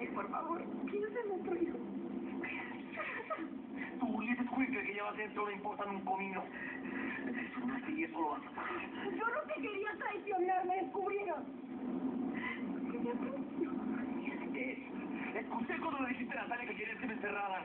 ir, por favor. ¿Quién es el otro hijo? Tú y ese que llevas dentro no importan un comino. Es una y eso lo vas a pagar. Yo no te quería traicionar, me descubrieron. ¿Qué me atención? Es, escuché cuando le dijiste a Natalia que querías que me encerrara.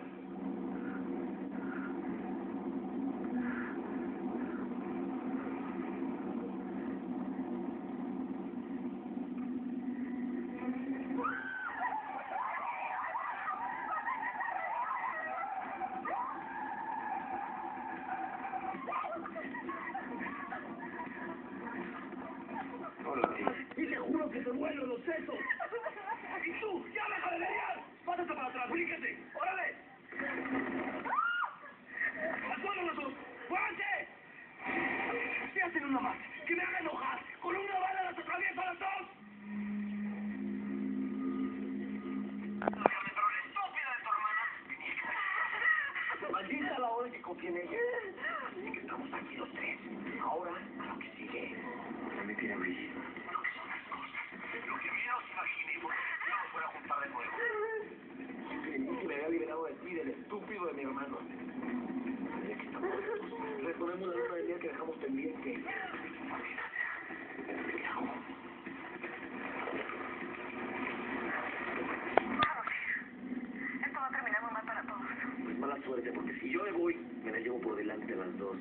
Y te juro que te vuelo los sesos. Y tú, ya deja de pelear. Pásate para atrás, bríquete. ¡Órale! ¡Al suelo los dos! ¡Muévanse! Si hacen una más, que me haga enojar. Con una bala las atravieso a las dos. Maldita la hora que confié hermano. Ya que estamos juntos, retomemos la luna del día que dejamos pendiente. Maldita sea. ¿Qué hago? Esto va a terminar muy mal para todos. Pues mala suerte, porque si yo me voy, me la llevo por delante a las dos.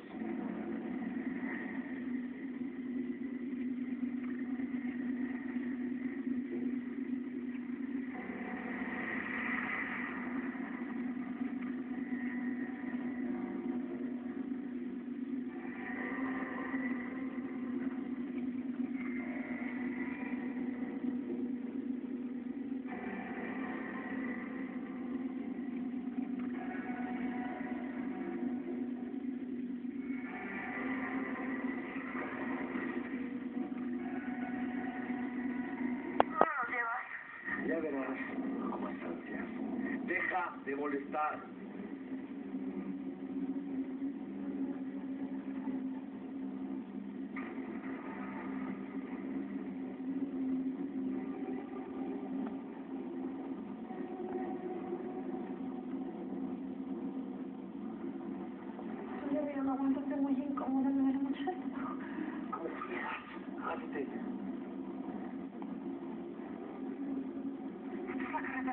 ¿Cómo nos Deja de molestar. Yo no aguanto, estoy muy incómoda, me duele mucho. Hazte. Esta es la carretera por la que estamos aquí. Buena. Sí,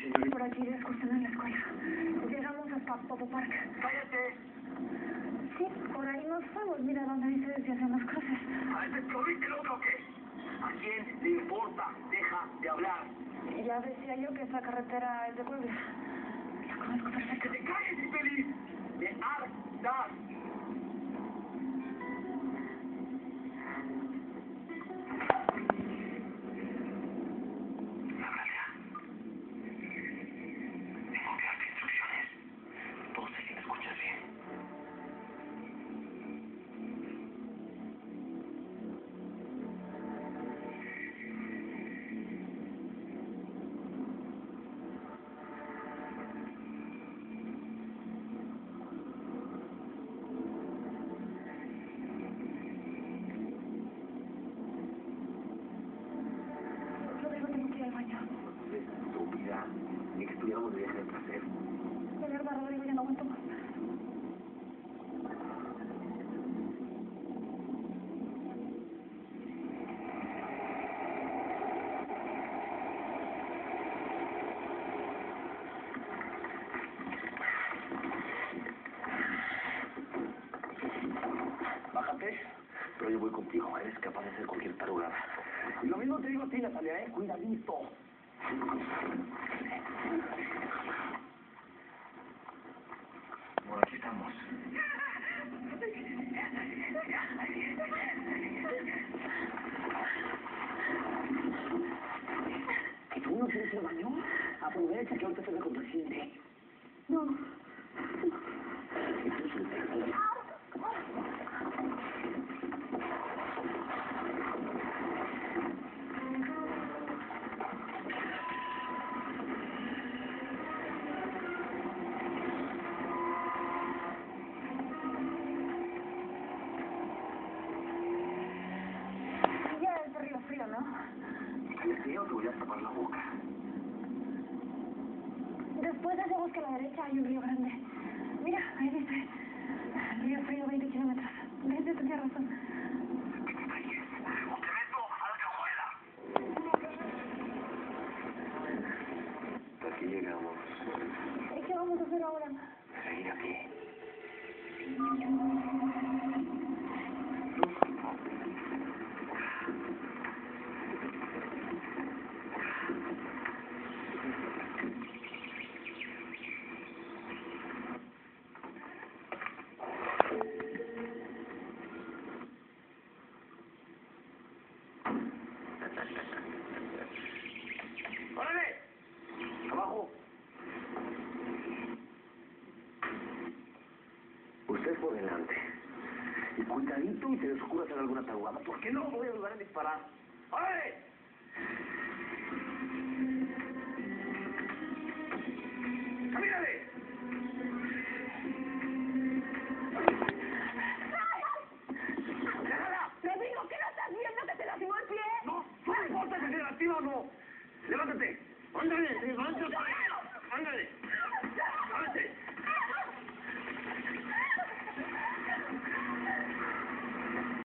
señorita. Por aquí de excursión en la escuela. Llegamos hasta Popo Park. ¡Cállate! Sí, por ahí nos fuimos. Mira dónde dice si hacemos cruces. ¿A este te loca o qué? ¿A quién le importa? Deja de hablar. Ya decía yo que esta carretera es de Puebla. La conozco perfecto. ¡Que te calles, infeliz! They're out of stock. Ni que estuviéramos de viaje de placer. De verdad, Rodrigo, ya no aguanto más. Bájate, pero yo voy contigo. Eres capaz de hacer cualquier tarugada. Y lo mismo te digo a ti, Natalia, ¿eh? Cuidadito. Bueno, aquí estamos. Después de ese bosque a la derecha hay un río grande. Mira, ahí dice, río frío 20 kilómetros. Desde tu razón. por delante. Y cuidadito y te les ocurre hacer alguna taruada. ¿Por qué no voy a ayudar a disparar? ¡Ay! ¡Camínale! ¡Nada! ¡Te digo que no estás viendo que te lastimó el pie! ¡No! ¡No importa que se lastima o no! ¡Levántate! ¡Ándale! ¡Levántate! ¡Ándale!